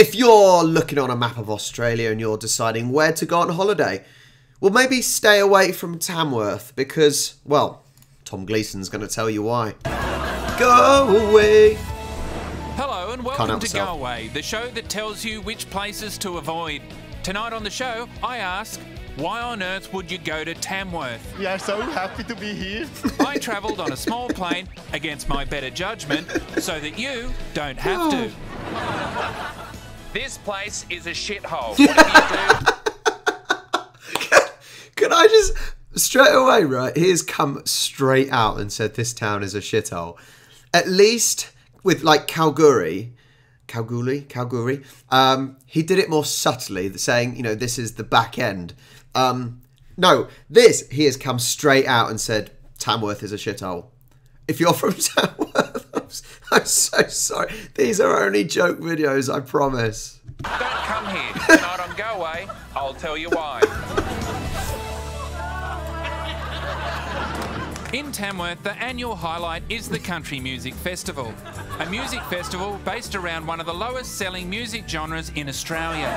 if you're looking on a map of Australia and you're deciding where to go on holiday, well, maybe stay away from Tamworth because, well, Tom Gleeson's going to tell you why. Go away. Hello and welcome to myself. Go Away, the show that tells you which places to avoid. Tonight on the show, I ask, why on earth would you go to Tamworth? We are so happy to be here. I travelled on a small plane against my better judgment so that you don't have to. This place is a shithole. What do you do? Can I just straight away, right? He has come straight out and said this town is a shithole. At least with like Kalgoorlie, Kalgoorlie, Kalgoorlie, um, he did it more subtly, saying, you know, this is the back end. Um, no, this he has come straight out and said Tamworth is a shithole. If you're from Tamworth, I'm, so sorry. These are only joke videos, I promise. Don't come here. Tonight on Go Away, I'll tell you why. In Tamworth, the annual highlight is the Country Music Festival, a music festival based around one of the lowest selling music genres in Australia.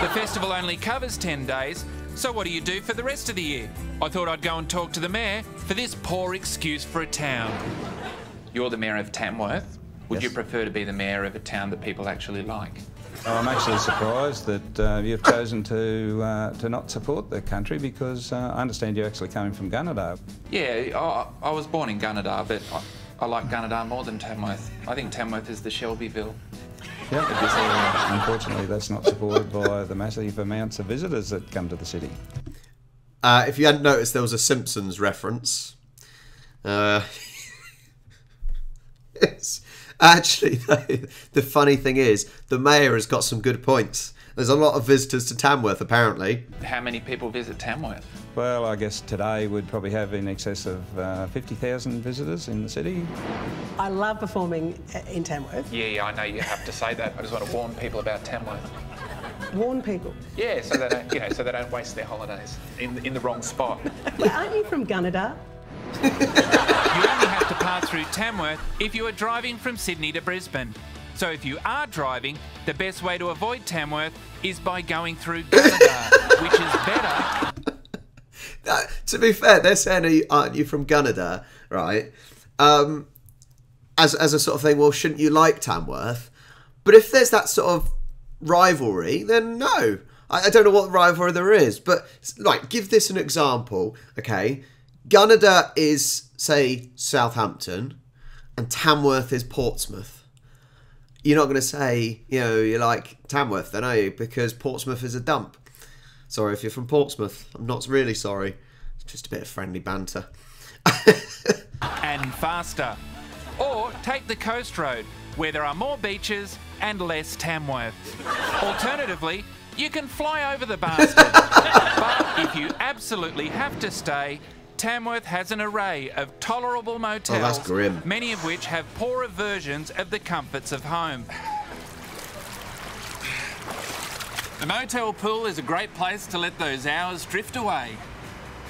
The festival only covers 10 days, so what do you do for the rest of the year? I thought I'd go and talk to the mayor for this poor excuse for a town. You're the mayor of Tamworth. Would Yes. you prefer to be the mayor of a town that people actually like? I'm actually surprised that uh, you've chosen to uh, to not support the country because uh, I understand you're actually coming from Gunnedah. Yeah, I, I was born in Gunnedah, but I, I like Gunnedah more than Tamworth. I think Tamworth is the Shelbyville. Yep. Uh, unfortunately, that's not supported by the massive amounts of visitors that come to the city. Uh, if you hadn't noticed, there was a Simpsons reference. Uh, it's actually the, the funny thing is the mayor has got some good points. There's a lot of visitors to Tamworth apparently. How many people visit Tamworth? Well, I guess today we'd probably have in excess of uh, 50,000 visitors in the city. I love performing uh, in Tamworth. Yeah, yeah, I know you have to say that. I just want to warn people about Tamworth. Warn people. Yeah, so they don't, you know, so they don't waste their holidays in in the wrong spot. But aren't you from Gunnedah? You only have to pass through Tamworth if you are driving from Sydney to Brisbane. So if you are driving, the best way to avoid Tamworth is by going through Gunnedah, which is better to be fair, they're saying, "Are you- aren't you from Gunnedah?" Right? Um, as as a sort of thing. Well, shouldn't you like Tamworth? But if there's that sort of rivalry, then no. I, I don't know what rivalry there is, but like, give this an example. Okay, Gunnedah is say Southampton, and Tamworth is Portsmouth. You're not going to say, you know, you like Tamworth, then are you? Because Portsmouth is a dump. Sorry if you're from Portsmouth. I'm not really sorry. It's just a bit of friendly banter. and faster. Or take the coast road, where there are more beaches and less Tamworth. Alternatively, you can fly over the bastard. but if you absolutely have to stay, Tamworth has an array of tolerable oh, motels, grim. many of which have poorer versions of the comforts of home. The motel pool is a great place to let those hours drift away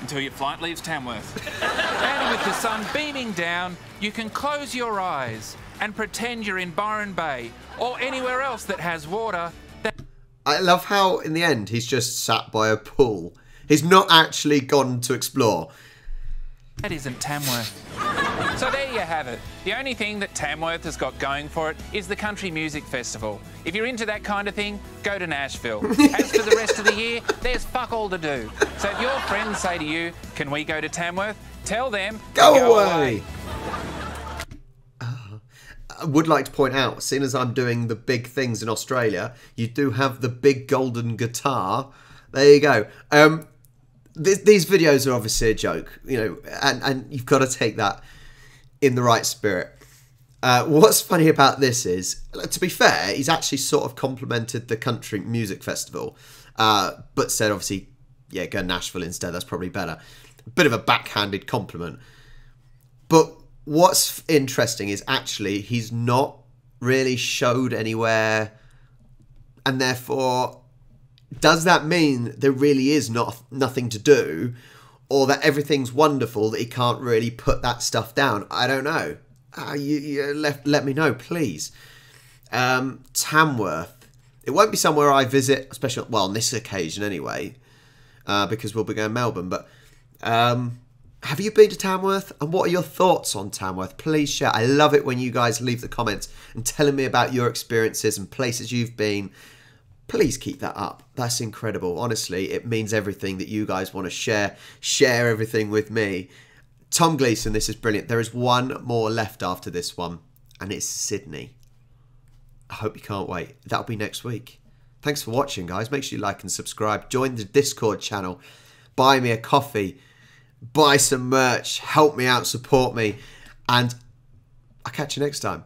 until your flight leaves Tamworth. and with the sun beaming down, you can close your eyes and pretend you're in Byron Bay or anywhere else that has water that I love how, in the end, he's just sat by a pool. He's not actually gone to explore. That isn't Tamworth. So there you have it. The only thing that Tamworth has got going for it is the Country Music Festival. If you're into that kind of thing, go to Nashville. As for the rest of the year, there's fuck all to do. So if your friends say to you, can we go to Tamworth? Tell them Go, go away! Ah. I would like to point out, seeing as I'm doing the big things in Australia, you do have the big golden guitar. There you go. Um, th- these videos are obviously a joke, you know, and, and you've got to take that in the right spirit. Uh, what's funny about this is, to be fair, he's actually sort of complimented the country music festival, uh, but said obviously, yeah, go Nashville instead. That's probably better. A bit of a backhanded compliment. But what's interesting is actually he's not really showed anywhere, and therefore, does that mean there really is not nothing to do, or that everything's wonderful that he can't really put that stuff down? I don't know. Uh, you, you let let me know, please. Um, Tamworth. It won't be somewhere I visit, especially well on this occasion anyway, uh, because we'll be going Melbourne. But um, have you been to Tamworth? And what are your thoughts on Tamworth? Please share. I love it when you guys leave the comments and telling me about your experiences and places you've been. Please keep that up. That's incredible. Honestly, it means everything that you guys want to share. Share everything with me. Tom Gleeson, this is brilliant. There is one more left after this one, and it's Sydney. I hope you can't wait. That'll be next week. Thanks for watching, guys. Make sure you like and subscribe. Join the Discord channel. Buy me a coffee. Buy some merch. Help me out. Support me. And I'll catch you next time.